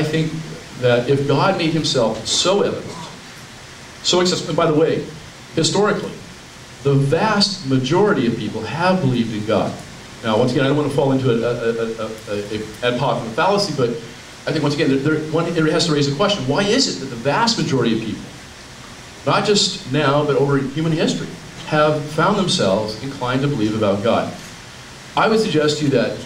I think that if God made himself so evident, so accessible, and by the way, historically, the vast majority of people have believed in God. Now, once again, I don't want to fall into a, ad hominem fallacy, but I think once again, there, there, one, it has to raise the question, why is it that the vast majority of people, not just now, but over human history, have found themselves inclined to believe about God? I would suggest to you that,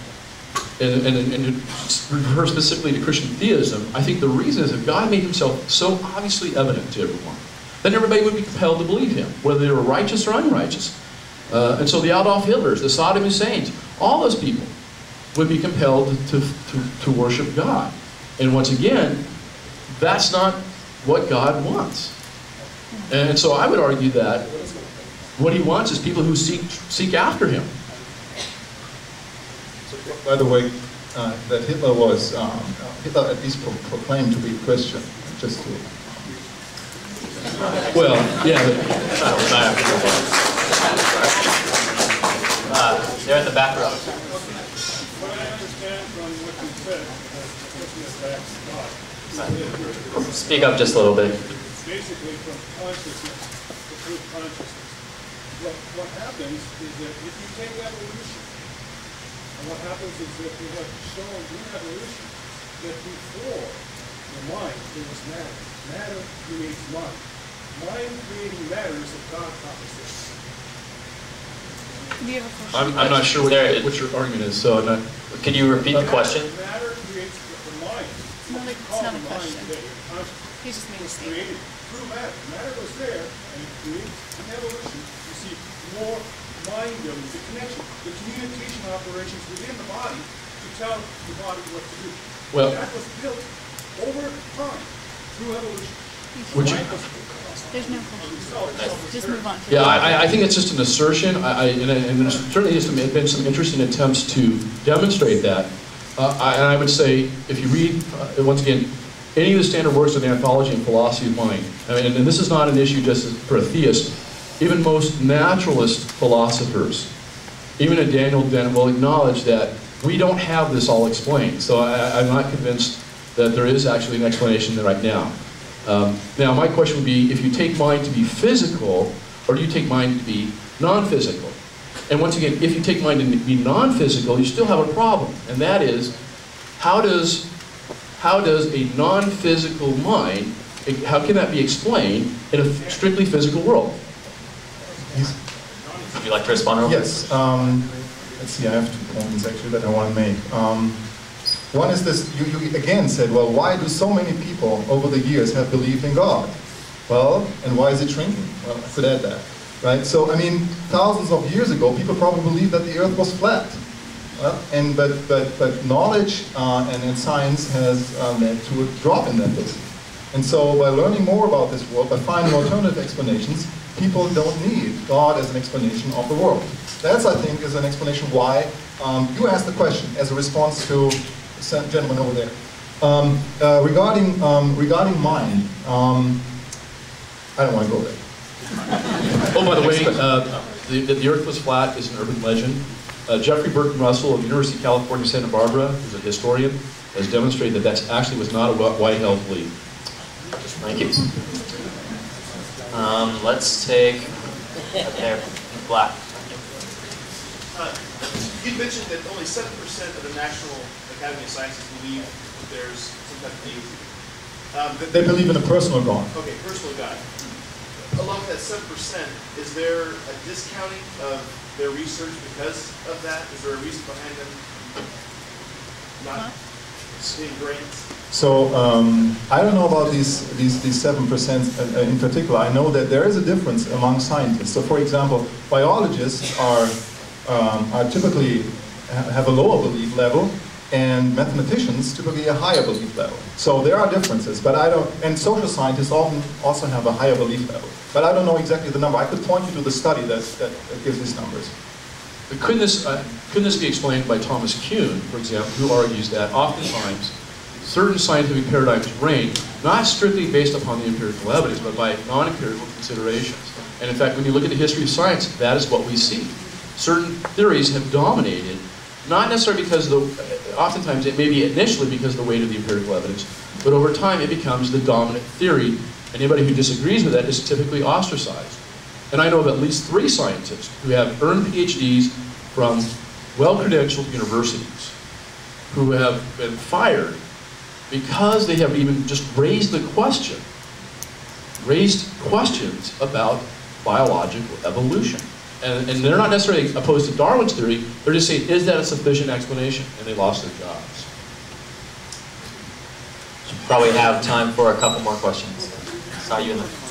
and, and, and to refer specifically to Christian theism, I think the reason is that God made himself so obviously evident to everyone, then everybody would be compelled to believe him, whether they were righteous or unrighteous. Uh, and so the Adolf Hitlers, the Saddam Husseins, all those people would be compelled to, to, to worship God. And once again, that's not what God wants. And so I would argue that what he wants is people who seek, seek after him. So, by the way, uh, that Hitler was, um, Hitler at least pro proclaimed to be a Christian, just to... Well, yeah. Uh, they're at the back row. Speak up just a little bit. Basically from consciousness to true consciousness. What, what happens is that if you take evolution, and what happens is that we have shown in evolution that before the mind, there was matter. Matter creates mind. Mind creating matter is a God proposition. Do you have a question? I'm, I'm not sure what, There- what your argument is, so I'm not... Could you repeat the question? Matter creates the, the mind. It's not a- it's not a question. He just made a statement. created through matter. Matter was there, and it creates in evolution. You see more mind building, the connection, the communication operations within the body to tell the body what to do. Well- that was built over time through evolution. Would you- There's no question. Just move on. Yeah, I, I- I think it's just an assertion, I, I, and, I- and there's certainly has been some interesting attempts to demonstrate that. Uh, I, and I would say, if you read, uh, once again, any of the standard works of the anthology and philosophy of mind, I mean, and this is not an issue just for a theist, even most naturalist philosophers, even a Daniel Dennett will acknowledge that we don't have this all explained. So I, I'm not convinced that there is actually an explanation right now. Um, now, my question would be, if you take mind to be physical, or do you take mind to be non-physical? And once again, if you take mind to be non-physical, you still have a problem, and that is, how does, how does a non-physical mind, how can that be explained in a strictly physical world? Would you like to respond? real? Yes. Um, let's see, I have two points actually that I want to make. Um, one is this, you, you again said, well, why do so many people over the years have believed in God? Well, and why is it shrinking? Well, I could add that, right? So, I mean, thousands of years ago, people probably believed that the earth was flat. Well, and, but, but, but knowledge uh, and, and science has uh, led to a drop in that belief. And so by learning more about this world, by finding alternative explanations, people don't need God as an explanation of the world. That's, I think, is an explanation why um, you asked the question as a response to the gentleman over there. Um, uh, regarding, um, regarding mind, um, I don't want to go there. Oh, by the way, uh, the, the Earth was flat is an urban legend. Uh, Jeffrey Burton Russell of the University of California, Santa Barbara, who's a historian, has demonstrated that that actually was not a white-held belief. Thank you. Um, let's take up there, black. Uh, You mentioned that only seven percent of the National Academy of Sciences believe that there's some type of deity. Um, They believe in a personal God. Okay, personal God. Along with that seven percent, is there a discounting of their research because of that? Is there a reason behind them not So um, I don't know about these these these seven percent in particular. I know that there is a difference among scientists. So, for example, biologists are um, are typically have a lower belief level, and mathematicians typically a higher belief level. So there are differences, but I don't. And social scientists often also have a higher belief level, but I don't know exactly the number. I could point you to the study that that, that gives these numbers. But couldn't this, uh, couldn't this be explained by Thomas Kuhn, for example, who argues that oftentimes certain scientific paradigms reign, not strictly based upon the empirical evidence, but by non-empirical considerations. And in fact, when you look at the history of science, that is what we see. Certain theories have dominated, not necessarily because the, oftentimes it may be initially because of the weight of the empirical evidence, but over time it becomes the dominant theory. And anybody who disagrees with that is typically ostracized. And I know of at least three scientists who have earned PhDs from well-credentialed universities who have been fired because they have even just raised the question, raised questions about biological evolution. And, and they're not necessarily opposed to Darwin's theory, they're just saying, is that a sufficient explanation? And they lost their jobs. Probably have time for a couple more questions. Saw you in the.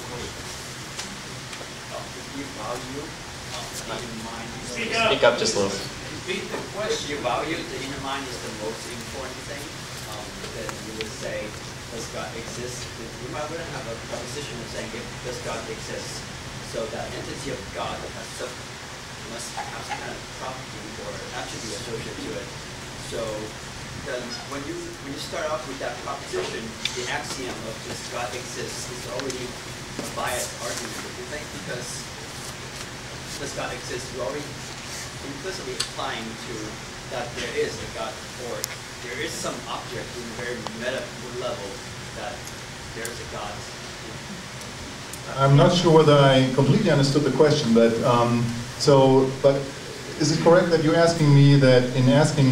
Speak up just a little. Repeat the question. about You value the inner mind is the most important thing. Um, that you would say, does God exist? You might want to have a proposition of saying, if does God exist? So that entity of God has some, must have some kind of property or attribute associated to it. So then when you when you start off with that proposition, the axiom of does God exist is already a biased argument, do you think? Because does God exist? You're already implicitly applying to that there is a God or there is some object in a very meta level that there is a God. I'm not sure whether I completely understood the question, but um, so, but is it correct that you're asking me that in asking,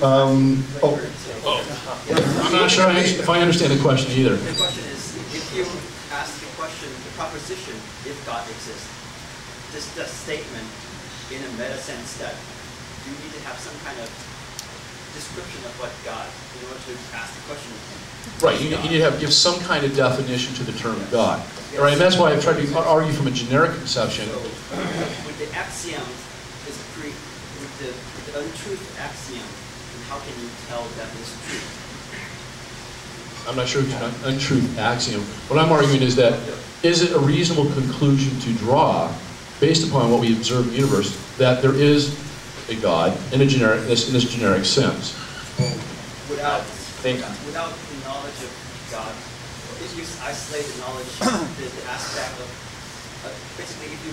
um, oh, I'm not sure if I understand the question either. The question is, if you ask the question, the proposition, if God exists, this the statement in a meta sense that you need to have some kind of description of what God in order to ask the question. Right, you, you need to have, give some kind of definition to the term God. Right, and that's why I've tried to argue from a generic conception. So, with the axiom is pre, with the, with the untruth axiom, how can you tell that it's true? I'm not sure if it's an untruth axiom. What I'm arguing is that, is it a reasonable conclusion to draw, based upon what we observe in the universe, that there is a God in a generic, this, in this generic sense? Without, Think. without the knowledge of God, if you isolate the knowledge, the, the aspect of, uh, basically if you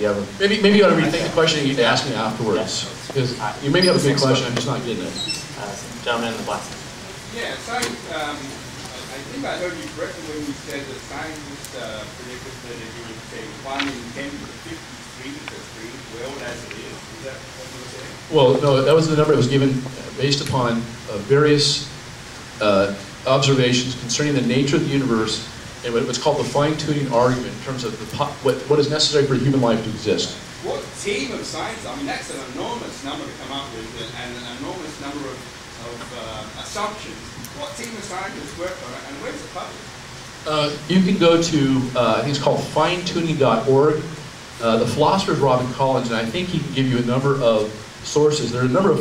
You have a, Maybe, maybe you ought to rethink the question you can ask me afterwards. Because you maybe have a good question, I'm just not getting it. uh, gentleman in the black. Yeah, science, um, I think I heard you correctly when you said that scientists uh, predicted that it would say one in ten to fifty-three meters well as it is. Is that what you were saying? Well, no, that was the number that was given based upon uh, various uh, observations concerning the nature of the universe and what's called the fine-tuning argument in terms of the, po- what, what is necessary for human life to exist. What team of scientists, I mean, that's an enormous number to come up with uh, and an enormous number of, of uh, assumptions. What team of scientists worked on it and where's it published? Uh, you can go to, uh, I think it's called finetuning.org. Uh, the philosopher is Robin Collins, and I think he can give you a number of sources. There are a number of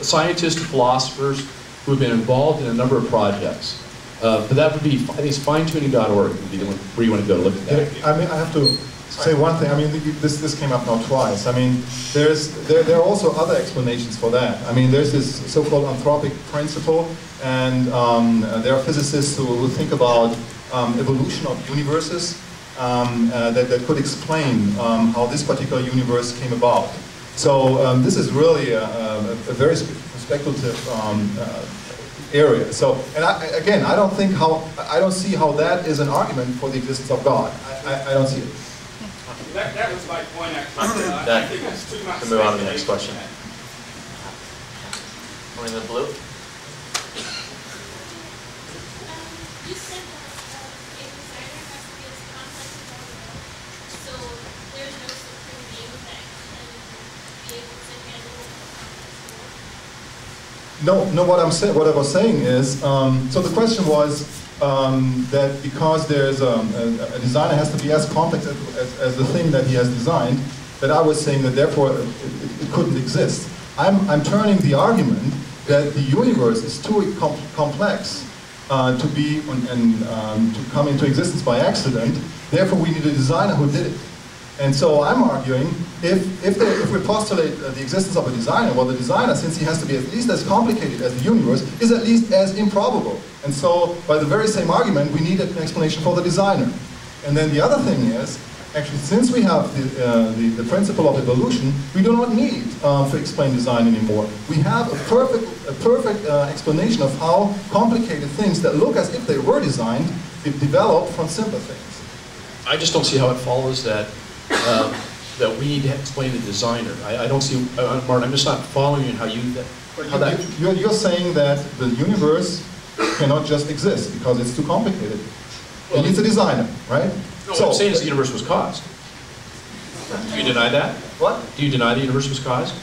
scientists and philosophers who have been involved in a number of projects. Uh, but that would be, I think it's finetuning.org would be where you want to go to look at that. I mean, I have to say one thing. I mean, this, this came up now twice. I mean, there's, there, there are also other explanations for that. I mean, there's this so-called anthropic principle, and um, there are physicists who, who think about um, evolution of universes um, uh, that, that could explain um, how this particular universe came about. So um, this is really a, a, a very speculative um, uh, area. So, and I, again, I don't think how, I don't see how that is an argument for the existence of God. I, I, I don't see it. That, that was my point actually. Uh, I think it's too much can move on to the next question. One in the blue. You said that uh, a designer has to be as complex as possible, so there's no supreme being that can be able to handle a complex world. No, no. What I'm saying, what I was saying is, um, so the question was um, that because there's um, a, a designer has to be as complex as, as, as the thing that he has designed, that I was saying that therefore it, it, it couldn't exist. I'm, I'm turning the argument that the universe is too com- complex uh, to be and, and um, to come into existence by accident. Therefore, we need a designer who did it. And so I'm arguing, if, if, if we postulate uh, the existence of a designer, well, the designer, since he has to be at least as complicated as the universe, is at least as improbable. And so, by the very same argument, we need an explanation for the designer. And then the other thing is, actually, since we have the, uh, the, the principle of evolution, we do not need um, to explain design anymore. We have a perfect, a perfect uh, explanation of how complicated things that look as if they were designed, de- developed from simple things. I just don't see how it follows that, um, that we need to explain the designer. I, I don't see, uh, Martin, I'm just not following you in how you, But how that, you- you're, you're saying that the universe cannot just exist because it's too complicated. It needs a designer, right? no, what I'm saying is the universe was caused. Do you deny that? What? Do you deny the universe was caused?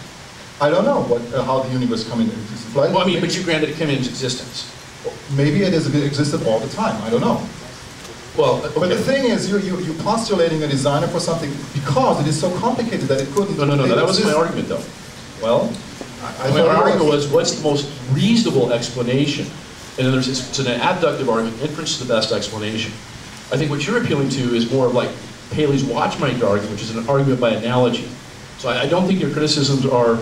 I don't know what, uh, how the universe came into existence. Well, I mean, but you granted it came into existence. Maybe it has existed all the time, I don't know. Well, But the thing is, you're, you're you're postulating a designer for something because it is so complicated that it couldn't. No, no, no, no, that wasn't my argument though. Well, I, I My argument was, what's the most reasonable explanation? And then there's, it's it's an abductive argument, inference to the best explanation. I think what you're appealing to is more of like Paley's watchmaker argument, which is an argument by analogy. So I, I don't think your criticisms are,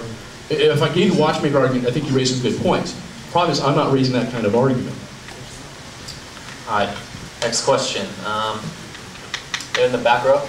if I gave you watchmaker argument, I think you raised some good points. Problem is, I'm not raising that kind of argument. Right, next question. Um, in the back row?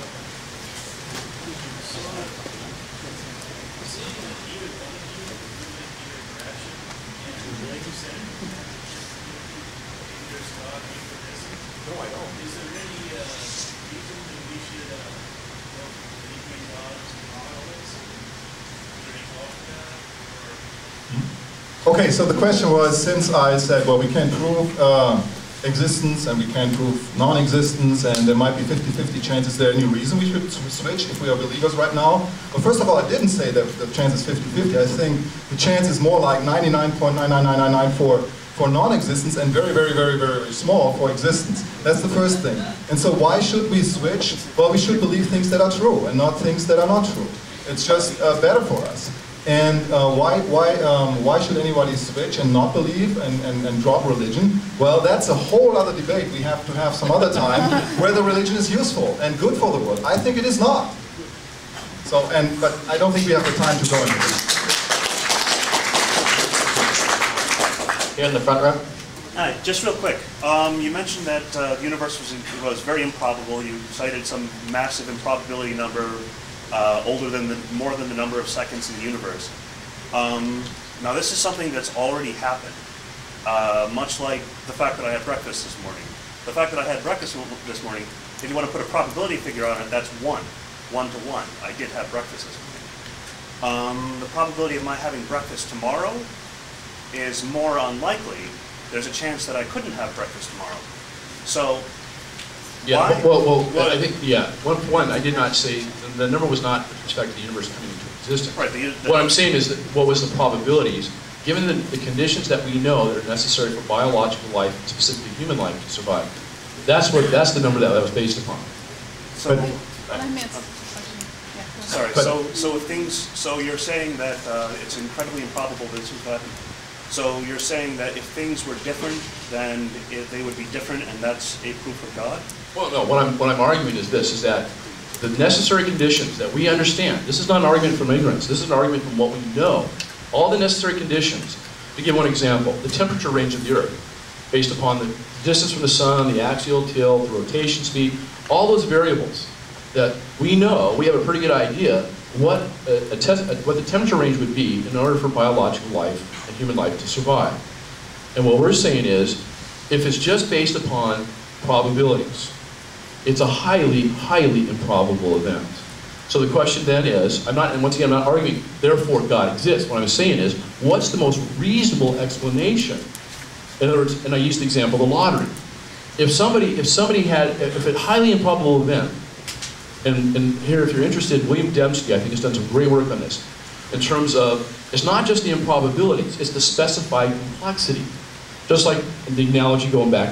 Okay, so the question was, since I said, well, we can't prove uh, existence and we can't prove non-existence and there might be 50-50 chances, is there any reason we should switch if we are believers right now? Well, first of all, I didn't say that the chance is 50-50. I think the chance is more like 99.99999 for, for non-existence and very, very, very, very, very small for existence. That's the first thing. And so why should we switch? Well, we should believe things that are true and not things that are not true. It's just uh, better for us. And uh, why, why, um, why should anybody switch and not believe and, and, and drop religion? Well, that's a whole other debate we have to have some other time, whether religion is useful and good for the world. I think it is not. So, and, but I don't think we have the time to go into this. Here in the front row? Hi, just real quick. Um, you mentioned that uh, the universe was, was very improbable. You cited some massive improbability number, uh, older than the, more than the number of seconds in the universe. Um, now, this is something that's already happened. Uh, much like the fact that I had breakfast this morning. The fact that I had breakfast this morning, if you want to put a probability figure on it, that's one, one to one. I did have breakfast this morning. Um, the probability of my having breakfast tomorrow is more unlikely. There's a chance that I couldn't have breakfast tomorrow. So, Yeah, Why? well, well, Well- I think, yeah, one, one, I did not say, the number was not with respect to the universe coming into existence. right, the, the, What I'm saying is that, what was the probabilities, given the, the conditions that we know that are necessary for biological life, specifically human life, to survive. That's what, that's the number that that was based upon. so, but- Let him answer the question. Yeah, go ahead. sorry, But- so, so if things, so you're saying that uh, it's incredibly improbable that this would happen. So you're saying that if things were different, then it, they would be different, and that's a proof of God? Well, no, what I'm, what I'm arguing is this, is that the necessary conditions that we understand, this is not an argument from ignorance, this is an argument from what we know. All the necessary conditions, to give one example, the temperature range of the Earth, based upon the distance from the sun, the axial tilt, the rotation speed, all those variables that we know, we have a pretty good idea what a, a what the temperature range would be in order for biological life and human life to survive. And what we're saying is, if it's just based upon probabilities, it's a highly, highly improbable event. So the question then is, I'm not, and once again, I'm not arguing, therefore God exists. What I'm saying is, what's the most reasonable explanation? In other words, and I used the example of the lottery. If somebody, if somebody had, if a highly improbable event, and, and here, if you're interested, William Dembski, I think, has done some great work on this, in terms of, it's not just the improbabilities, it's the specified complexity. Just like the analogy going back